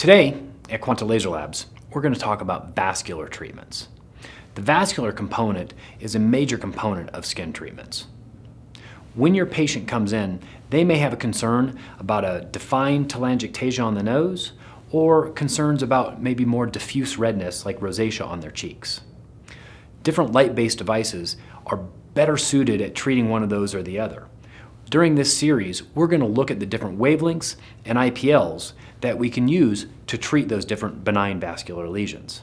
Today at Quanta Laser Labs, we're going to talk about vascular treatments. The vascular component is a major component of skin treatments. When your patient comes in, they may have a concern about a defined telangiectasia on the nose or concerns about maybe more diffuse redness like rosacea on their cheeks. Different light-based devices are better suited at treating one of those or the other. During this series, we're going to look at the different wavelengths and IPLs that we can use to treat those different benign vascular lesions.